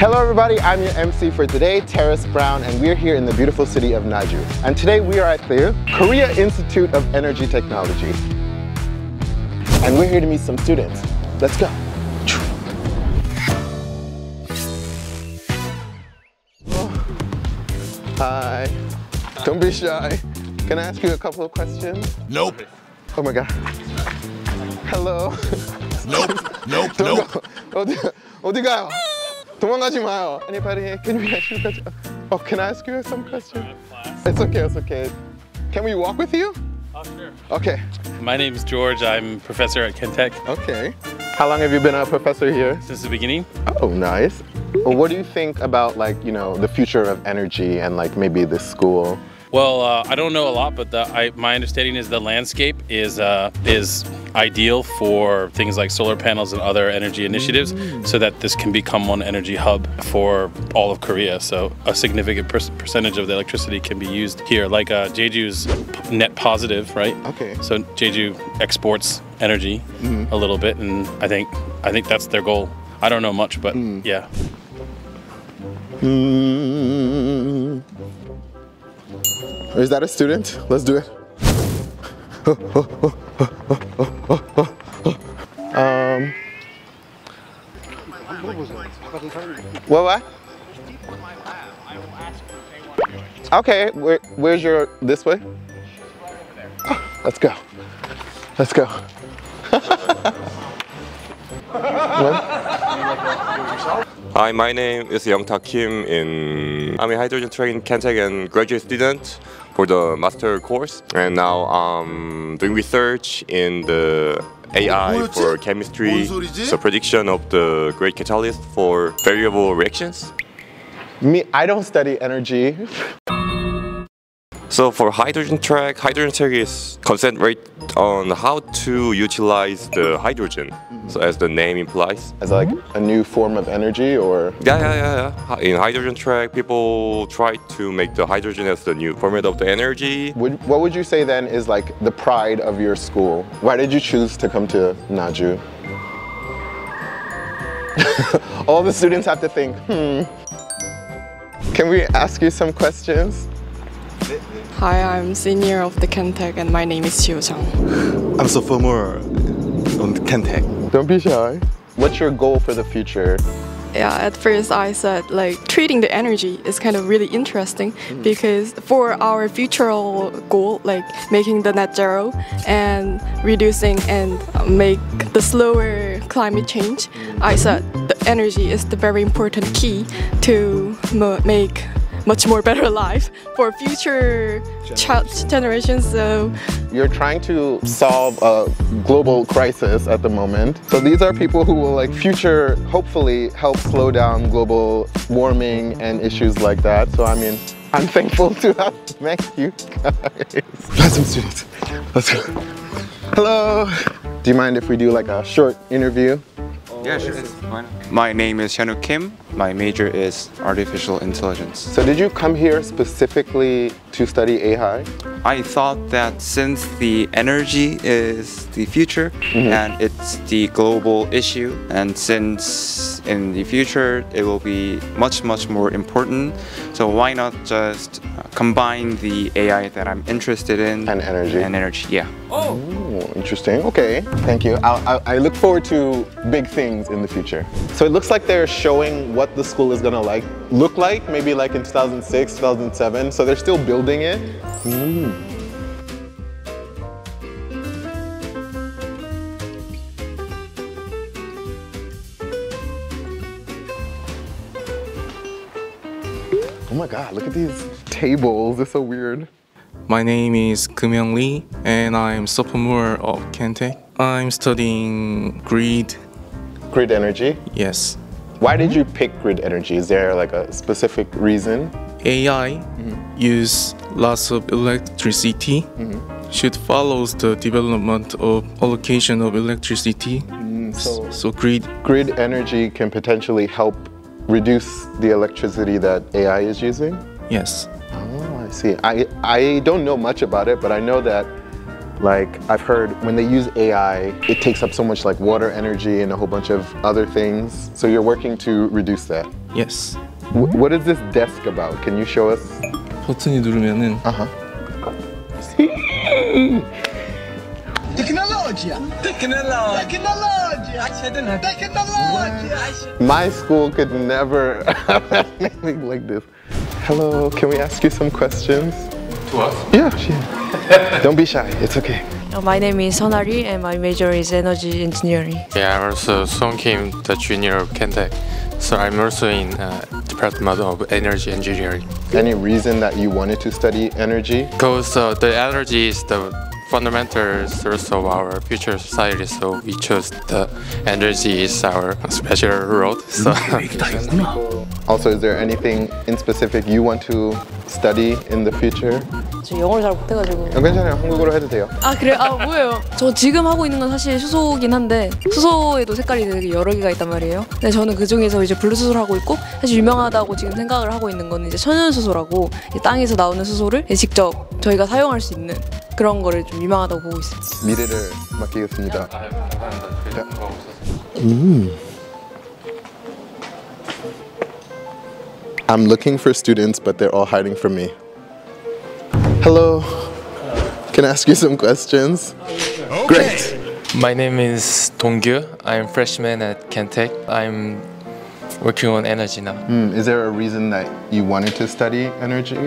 Hello everybody, I'm your MC for today, Terrace Brown, and we're here in the beautiful city of Naju. And today we are at the Korea Institute of Energy Technology. And we're here to meet some students. Let's go. Hi. Don't be shy. Can I ask you a couple of questions? Nope. Oh my god. Hello. Nope. Nope. Don't Nope. go. 어디, 어디 가요? 도망가지 마요. Anybody? Can we ask you a question? Oh, can I ask you some question? It's okay, it's okay. Can we walk with you? Oh, sure. Okay. My name is George. I'm professor at Kentech. Okay. How long have you been a professor here? Since the beginning. Oh, nice. Well, what do you think about like, you know, the future of energy and like maybe this school? Well, uh, I don't know a lot, but the, I, my understanding is the landscape is uh, is ideal for things like solar panels and other energy initiatives, so that this can become one energy hub for all of Korea. So a significant per- percentage of the electricity can be used here, like uh, Jeju's p- net positive, right? Okay. So Jeju exports energy a little bit, and I think I think that's their goal. I don't know much, but yeah. Mm. Is that a student? Let's do it. um. What? What? Okay. Where, where's your this way? Let's go. Let's go. Hi, my name is Youngtak Kim. In I'm a hydrogen trained Kentech and graduate student for the master course, and now I'm doing research in the AI for chemistry, so prediction of the great catalyst for variable reactions. Me, I don't study energy. So for hydrogen track, hydrogen track is concentrate on how to utilize the hydrogen. So as the name implies. As like a new form of energy, or Yeah, yeah, yeah, yeah. In hydrogen track, people try to make the hydrogen as the new format of the energy. would, what would you say then is like the pride of your school? Why did you choose to come to Naju? All the students have to think, hmm. Can we ask you some questions? Hi, I'm senior of the Kentech and my name is Chiu Chang. I'm sophomore on Kentech. Don't be shy. What's your goal for the future? Yeah, at first I said like treating the energy is kind of really interesting mm. because for our future goal, like making the net zero and reducing and make the slower climate change, I said the energy is the very important key to mo- make much more better life for future child generations. So You're trying to solve a global crisis at the moment. So these are people who will like future hopefully help slow down global warming and issues like that. So I mean, I'm thankful to have met you guys. Let's some students. Let's go. Hello. Do you mind if we do like a short interview? Yeah, sure. My name is Shanu Kim. My major is artificial intelligence. So did you come here specifically to study AI? I thought that since the energy is the future mm-hmm. and it's the global issue, and since in the future it will be much, much more important, so why not just combine the AI that I'm interested in And energy. And energy, yeah. Oh, interesting. Okay, thank you. I, I, I look forward to big things in the future. So it looks like they're showing what the school is gonna like look like, maybe like in 2006, 2007. So they're still building it. Ooh. Oh my God! Look at these tables. They're so weird. My name is Kumyoung Lee and I'm sophomore of Kentech. I'm studying grid. Grid energy. Yes. Why did you pick grid energy? Is there like a specific reason? AI mm-hmm. use lots of electricity. Mm-hmm. Should follows the development of allocation of electricity. Mm-hmm. so- so grid Grid energy can potentially help reduce the electricity that AI is using? yes. Oh, I see. I, I don't know much about it, but I know that Like I've heard when they use AI, it takes up so much like water energy and a whole bunch of other things. So you're working to reduce that. Yes. Wh- what is this desk about? Can you show us? 버튼이 누르면은 Uh-huh. Tecnologia! Tecnologia! Tecnologia! Tecnologia! My school could never have anything like this. Hello, can we ask you some questions? To us? Yeah, sure. Don't be shy. It's okay. Uh, My name is Sonari and my major is energy engineering. Yeah, I'm also Song Kim, the junior of Kentech. So I'm also in uh, Department of Energy Engineering. Any reason that you wanted to study energy? Because uh, the energy is the fundamental source of our future society, so we chose the energy is our special road. So Also, is there anything in specific you want to study in the future? 저 영어를 잘 못해가지고. 어, 괜찮아요. 한국어로 해도 돼요. 아 그래? 아 뭐예요? 저 지금 하고 있는 건 사실 수소긴 한데 수소에도 색깔이 되게 여러 개가 있단 말이에요. 근데 저는 그 중에서 이제 블루 수소를 하고 있고 사실 유명하다고 지금 생각을 하고 있는 거는 이제 천연 수소라고 이제 땅에서 나오는 수소를 직접 저희가 사용할 수 있는 그런 거를 좀 유명하다고 보고 있습니다. 미래를 맡기겠습니다. I'm looking for students, but they're all hiding from me. Hello. Can I ask you some questions? Great. my name is Dongyu. I'm freshman at Kentech. I'm working on energy now. Hmm, is there a reason that you wanted to study energy?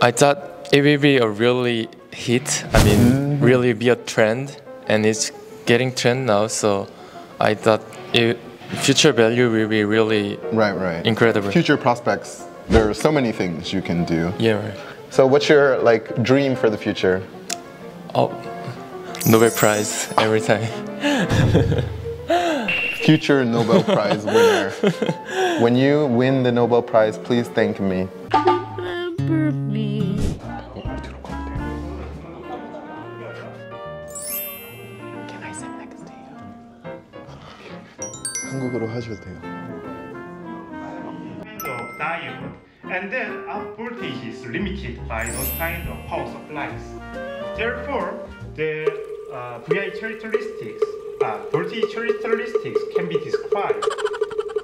I thought it will be a really hit. I mean, mm-hmm. really be a trend, and it's getting trend now. So I thought it, future value will be really Right, right. incredible. Future prospects. There are so many things you can do. Yeah. Right. So, what's your like dream for the future? Oh, Nobel Prize every time. Future Nobel Prize winner. when you win the Nobel Prize, please thank me. 하셔도 돼요. kind of diode, and then our voltage is limited by those kind of power supplies. Therefore, the uh, VI characteristics, uh, voltage characteristics can be described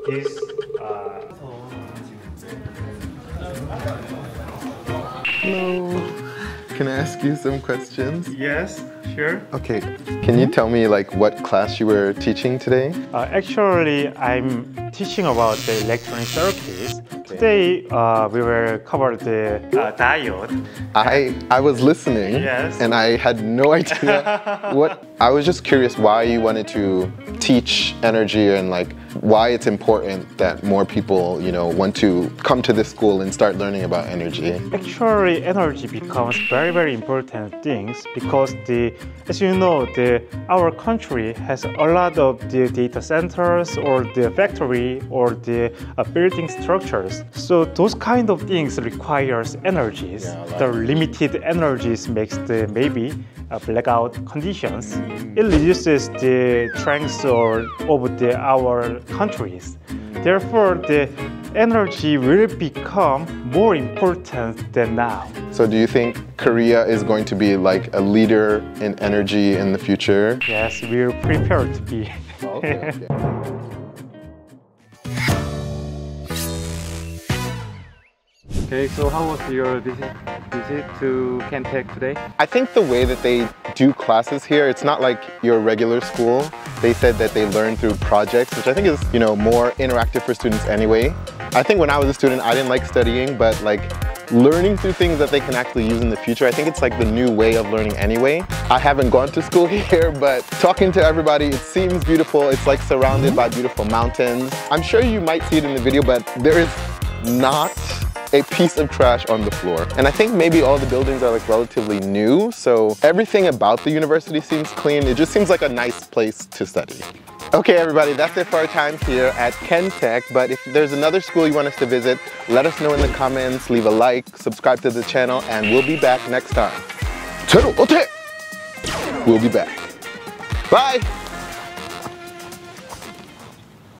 is uh, Hello. Can I ask you some questions? yes, sure. Okay. Can you tell me like what class you were teaching today? Uh, actually, I'm teaching about the electronic circuits. Today, uh, we will cover the uh, diode. I I was listening Yes. and I had no idea what I was just curious why you wanted to teach energy and like why it's important that more people, you know, want to come to this school and start learning about energy. Actually, energy becomes very, very important things because the, as you know, the our country has a lot of the data centers or the factory or the uh, building structures. So those kind of things requires energies. the limited energies makes the maybe uh, blackout conditions. It reduces the strength or of the our countries. Therefore, the energy will become more important than now. So do you think Korea is going to be like a leader in energy in the future? Yes, we're prepared to be. Okay, so how was your visit, visit to Kentech today? I think the way that they do classes here, it's not like your regular school. They said that they learn through projects, which I think is, you know, more interactive for students anyway. I think when I was a student, I didn't like studying, but like learning through things that they can actually use in the future, I think it's like the new way of learning anyway. I haven't gone to school here, but talking to everybody, it seems beautiful. It's like surrounded by beautiful mountains. I'm sure you might see it in the video, but there is not a piece of trash on the floor. And I think maybe all the buildings are like relatively new, so everything about the university seems clean. It just seems like a nice place to study. Okay, everybody, that's it for our time here at Kentech. But if there's another school you want us to visit, let us know in the comments, leave a like, subscribe to the channel, and we'll be back next time. Turtle, okay. We'll be back. Bye.